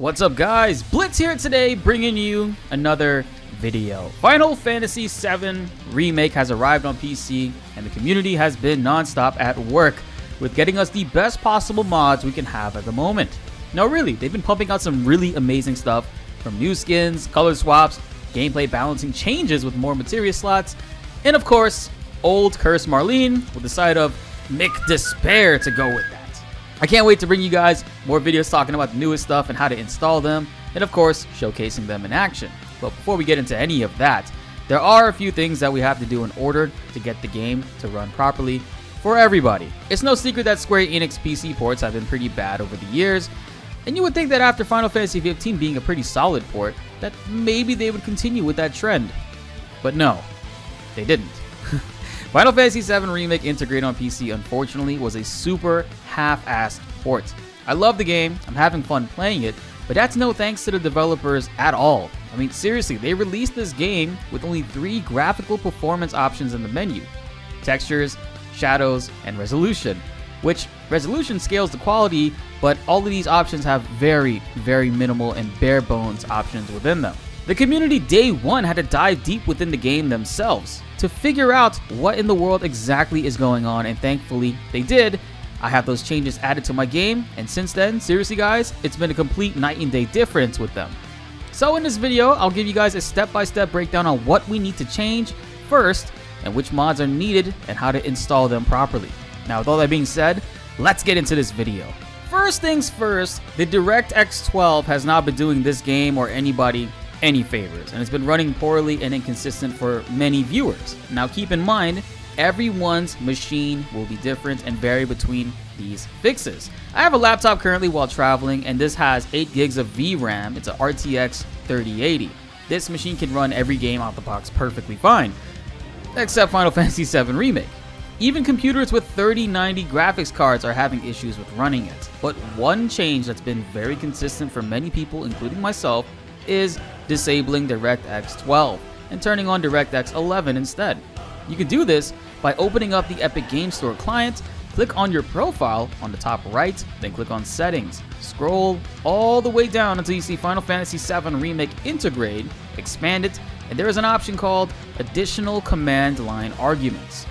What's up guys? Blitz here today bringing you another video. Final Fantasy VII Remake has arrived on PC and the community has been non-stop at work with getting us the best possible mods we can have at the moment. Now really, they've been pumping out some really amazing stuff from new skins, color swaps, gameplay balancing changes with more materia slots, and of course, old Curse Marlene with the side of Mick Despair to go with that. I can't wait to bring you guys more videos talking about the newest stuff and how to install them, and of course, showcasing them in action. But before we get into any of that, there are a few things that we have to do in order to get the game to run properly for everybody. It's no secret that Square Enix PC ports have been pretty bad over the years, and you would think that after Final Fantasy XV being a pretty solid port, that maybe they would continue with that trend. But no, they didn't. Final Fantasy VII Remake Intergrade on PC unfortunately was a super half-assed port. I love the game, I'm having fun playing it, but that's no thanks to the developers at all. I mean seriously, they released this game with only three graphical performance options in the menu. Textures, shadows, and resolution. Which, resolution scales the quality, but all of these options have very, very minimal and bare bones options within them. The community day one had to dive deep within the game themselves to figure out what in the world exactly is going on, and thankfully they did. I have those changes added to my game, and since then, seriously guys, it's been a complete night and day difference with them. So in this video, I'll give you guys a step-by-step -step breakdown on what we need to change first, and which mods are needed, and how to install them properly. Now with all that being said, let's get into this video. First things first, the DirectX 12 has not been doing this game or anybody any favors, and it's been running poorly and inconsistent for many viewers. Now keep in mind, everyone's machine will be different and vary between these fixes. I have a laptop currently while traveling, and this has 8 gigs of VRAM. It's a RTX 3080. This machine can run every game out the box perfectly fine, except Final Fantasy VII Remake. Even computers with 3090 graphics cards are having issues with running it. But one change that's been very consistent for many people, including myself, is disabling DirectX 12 and turning on DirectX 11 instead. You can do this by opening up the Epic Game Store client, click on your profile on the top right, then click on Settings. Scroll all the way down until you see Final Fantasy VII Remake Intergrade, expand it, and there is an option called Additional Command Line Arguments.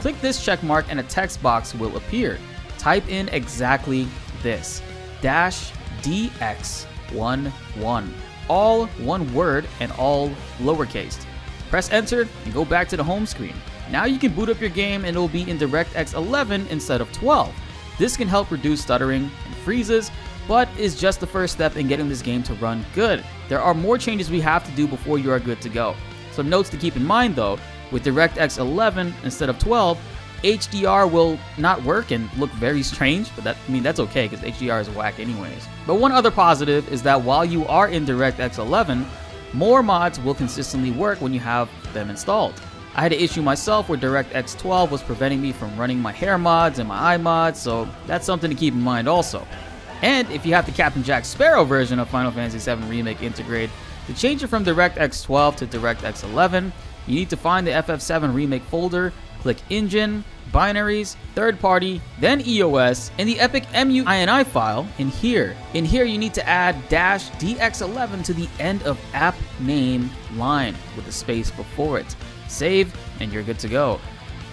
Click this check mark and a text box will appear. Type in exactly this, dash DX11 all one word and all lowercase. Press enter and go back to the home screen. Now you can boot up your game and it will be in DirectX 11 instead of 12. This can help reduce stuttering and freezes, but is just the first step in getting this game to run good. There are more changes we have to do before you are good to go. Some notes to keep in mind though, with DirectX 11 instead of 12, HDR will not work and look very strange, but that I mean that's okay because HDR is whack anyways. But one other positive is that while you are in DirectX 11, more mods will consistently work when you have them installed. I had an issue myself where DirectX 12 was preventing me from running my hair mods and my eye mods, so that's something to keep in mind also. And if you have the Captain Jack Sparrow version of Final Fantasy VII Remake Intergrade, to change it from DirectX 12 to DirectX 11, you need to find the FF7 Remake folder, click Engine, binaries, third party, then EOS, and the Epic MU INI file in here. In here, you need to add dash DX11 to the end of app name line with a space before it. Save, and you're good to go.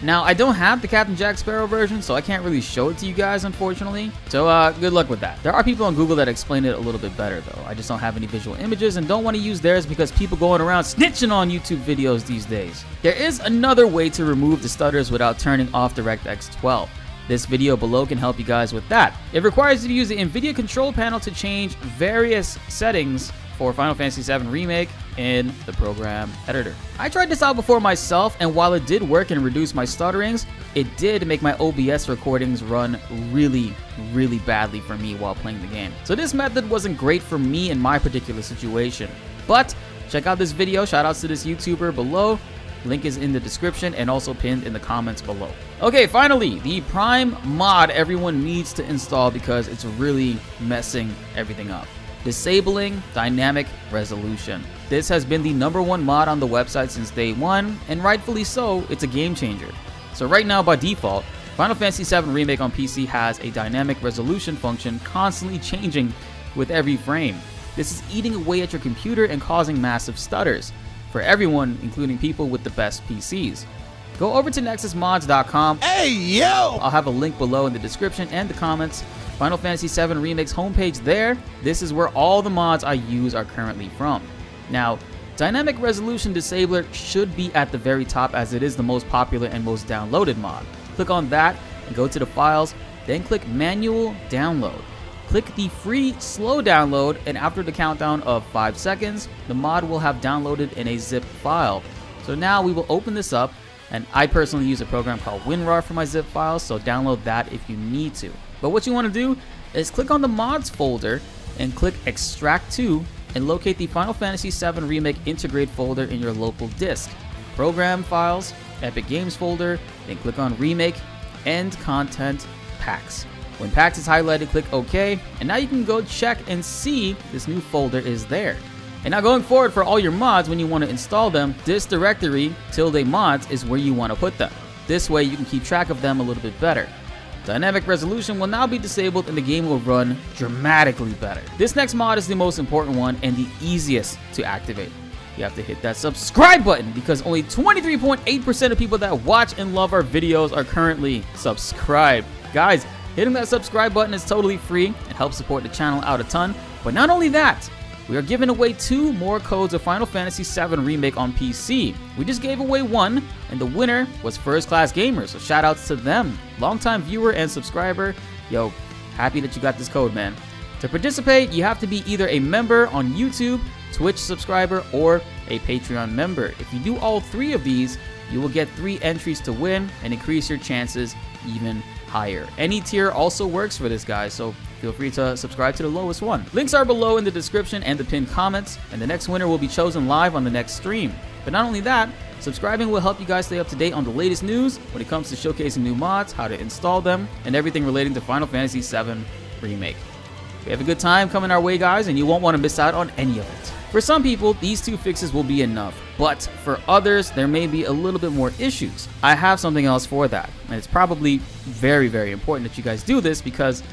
Now, I don't have the Captain Jack Sparrow version, so I can't really show it to you guys, unfortunately. So, uh, good luck with that. There are people on Google that explain it a little bit better, though. I just don't have any visual images and don't want to use theirs because people going around snitching on YouTube videos these days. There is another way to remove the stutters without turning off DirectX 12. This video below can help you guys with that. It requires you to use the NVIDIA control panel to change various settings for Final Fantasy VII Remake in the program editor. I tried this out before myself, and while it did work and reduce my stutterings, it did make my OBS recordings run really, really badly for me while playing the game. So this method wasn't great for me in my particular situation. But check out this video, shoutouts to this YouTuber below, Link is in the description and also pinned in the comments below. Okay, finally, the Prime mod everyone needs to install because it's really messing everything up disabling dynamic resolution. This has been the number one mod on the website since day one, and rightfully so, it's a game changer. So right now by default, Final Fantasy VII Remake on PC has a dynamic resolution function constantly changing with every frame. This is eating away at your computer and causing massive stutters for everyone, including people with the best PCs. Go over to nexusmods.com. Hey, yo! I'll have a link below in the description and the comments. Final Fantasy VII Remake's homepage there. This is where all the mods I use are currently from. Now, Dynamic Resolution Disabler should be at the very top as it is the most popular and most downloaded mod. Click on that and go to the files, then click Manual Download. Click the free slow download and after the countdown of 5 seconds, the mod will have downloaded in a zip file. So now we will open this up and I personally use a program called WinRAR for my zip files, so download that if you need to. But what you want to do is click on the mods folder and click extract to and locate the Final Fantasy VII Remake Intergrade folder in your local disk. Program files, Epic Games folder, then click on remake, end content, packs. When packs is highlighted, click OK, and now you can go check and see this new folder is there. And now going forward for all your mods, when you want to install them, this directory, tilde mods, is where you want to put them. This way you can keep track of them a little bit better. Dynamic resolution will now be disabled and the game will run dramatically better. This next mod is the most important one and the easiest to activate. You have to hit that subscribe button because only 23.8% of people that watch and love our videos are currently subscribed. Guys, hitting that subscribe button is totally free and helps support the channel out a ton. But not only that, we are giving away two more codes of Final Fantasy VII Remake on PC. We just gave away one, and the winner was First Class Gamer, so shout outs to them. Longtime viewer and subscriber, yo, happy that you got this code, man. To participate, you have to be either a member on YouTube, Twitch subscriber, or a Patreon member. If you do all three of these, you will get three entries to win and increase your chances even higher. Any tier also works for this guy, so feel free to subscribe to the lowest one. Links are below in the description and the pinned comments, and the next winner will be chosen live on the next stream. But not only that, subscribing will help you guys stay up to date on the latest news when it comes to showcasing new mods, how to install them, and everything relating to Final Fantasy VII Remake. We have a good time coming our way, guys, and you won't want to miss out on any of it. For some people, these two fixes will be enough, but for others, there may be a little bit more issues. I have something else for that, and it's probably very, very important that you guys do this because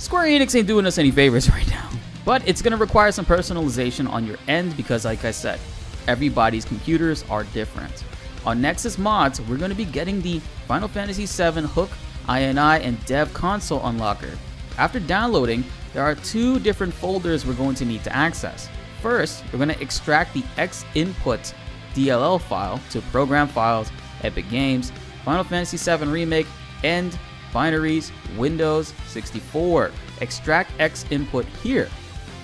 Square Enix ain't doing us any favors right now. But it's going to require some personalization on your end because, like I said, everybody's computers are different. On Nexus Mods, we're going to be getting the Final Fantasy VII Hook, INI, and Dev Console Unlocker. After downloading, there are two different folders we're going to need to access. First, we're going to extract the X input DLL file to Program Files, Epic Games, Final Fantasy VII Remake, and Binaries, Windows 64. Extract X input here.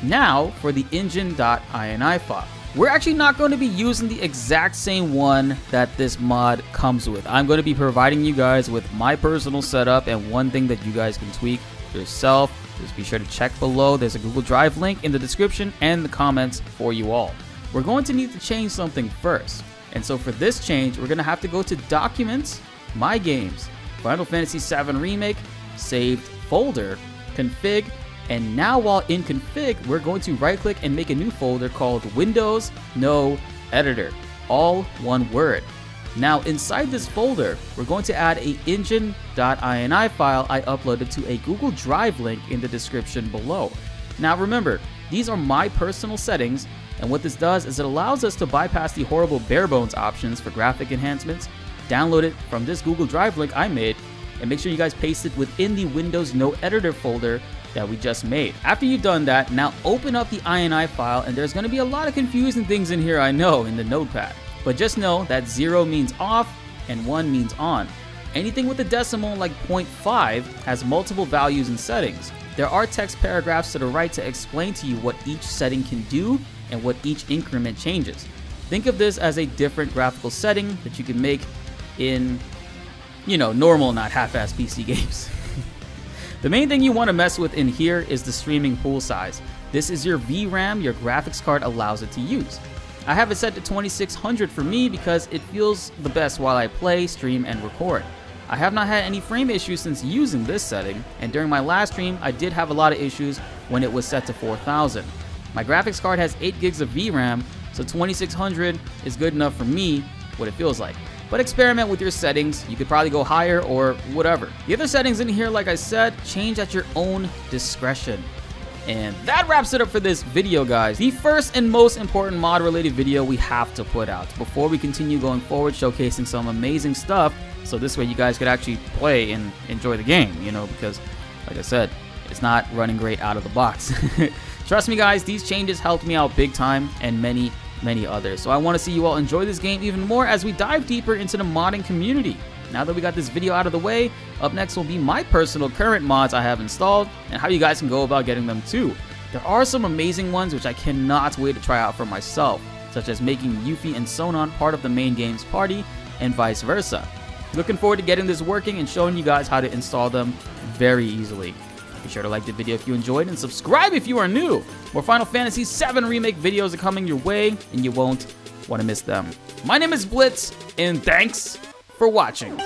Now for the engine.ini file. We're actually not going to be using the exact same one that this mod comes with. I'm going to be providing you guys with my personal setup and one thing that you guys can tweak yourself just be sure to check below. There's a Google Drive link in the description and the comments for you all. We're going to need to change something first. And so for this change, we're going to have to go to Documents, My Games, Final Fantasy VII Remake, Saved Folder, Config, and now while in Config, we're going to right click and make a new folder called Windows No Editor. All one word. Now inside this folder, we're going to add a engine.ini file I uploaded to a Google Drive link in the description below. Now remember, these are my personal settings, and what this does is it allows us to bypass the horrible bare bones options for graphic enhancements, download it from this Google Drive link I made, and make sure you guys paste it within the Windows No Editor folder that we just made. After you've done that, now open up the INI file, and there's going to be a lot of confusing things in here I know in the notepad. But just know that 0 means off and 1 means on. Anything with a decimal like 0.5 has multiple values and settings. There are text paragraphs to the right to explain to you what each setting can do and what each increment changes. Think of this as a different graphical setting that you can make in, you know, normal, not half-ass PC games. the main thing you want to mess with in here is the streaming pool size. This is your VRAM your graphics card allows it to use. I have it set to 2600 for me because it feels the best while I play, stream, and record. I have not had any frame issues since using this setting, and during my last stream, I did have a lot of issues when it was set to 4000. My graphics card has 8 gigs of VRAM, so 2600 is good enough for me, what it feels like. But experiment with your settings, you could probably go higher or whatever. The other settings in here, like I said, change at your own discretion. And that wraps it up for this video, guys. The first and most important mod-related video we have to put out before we continue going forward, showcasing some amazing stuff. So this way you guys could actually play and enjoy the game, you know, because, like I said, it's not running great out of the box. Trust me, guys, these changes helped me out big time and many, many others. So I want to see you all enjoy this game even more as we dive deeper into the modding community. Now that we got this video out of the way, up next will be my personal current mods I have installed and how you guys can go about getting them too. There are some amazing ones which I cannot wait to try out for myself, such as making Yuffie and Sonon part of the main game's party and vice versa. Looking forward to getting this working and showing you guys how to install them very easily. Be sure to like the video if you enjoyed and subscribe if you are new. More Final Fantasy VII Remake videos are coming your way and you won't want to miss them. My name is Blitz and thanks for watching.